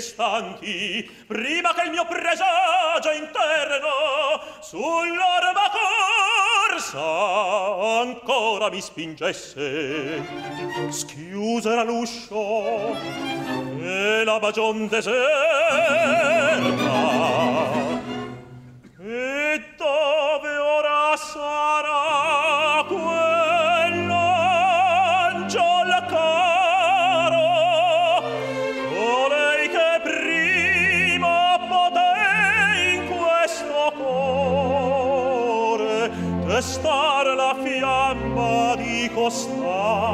istanti prima che il mio presagio interno terreno sull'orba sa ancora mi spingesse. Schiusera l'uscio e la bagion deserta. E da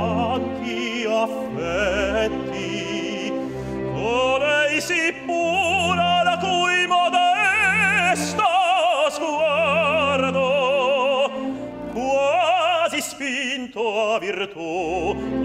tanti affetti colei si pura la cui modesta sguardo quasi spinto a virtù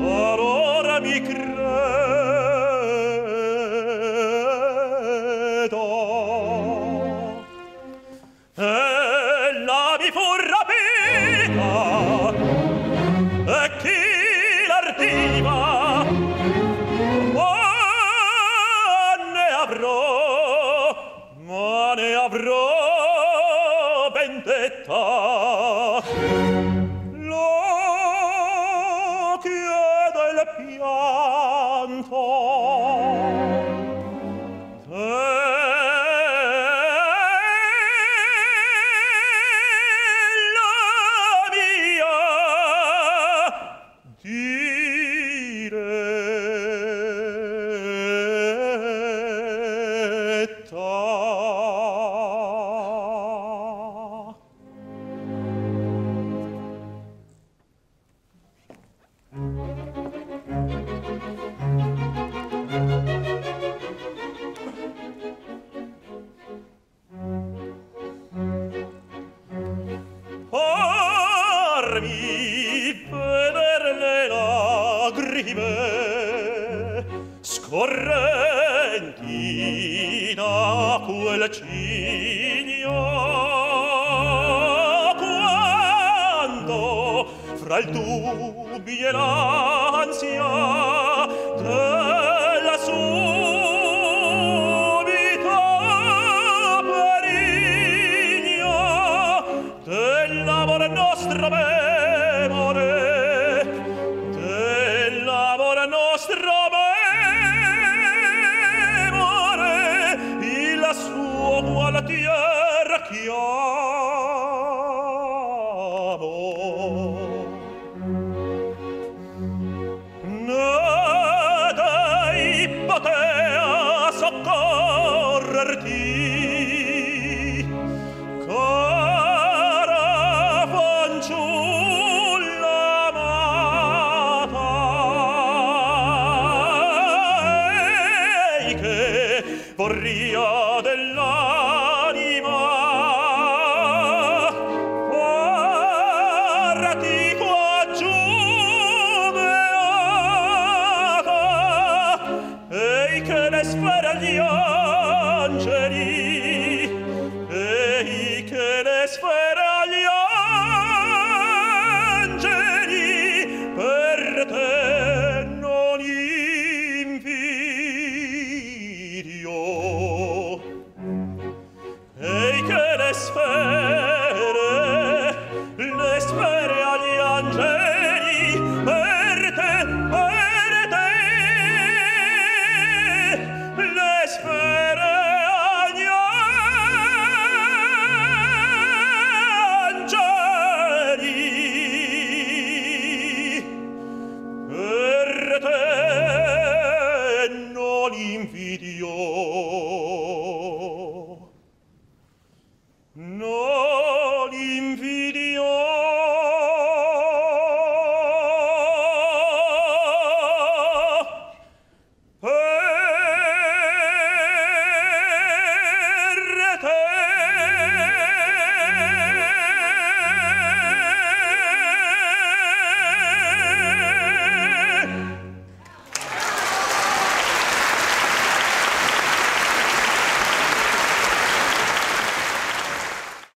correnti in acque lacinia quando fra il dubbio e l'ansia della sua gloria dell'anima. Guardati qua giù, beata e che le spera gli esfera No!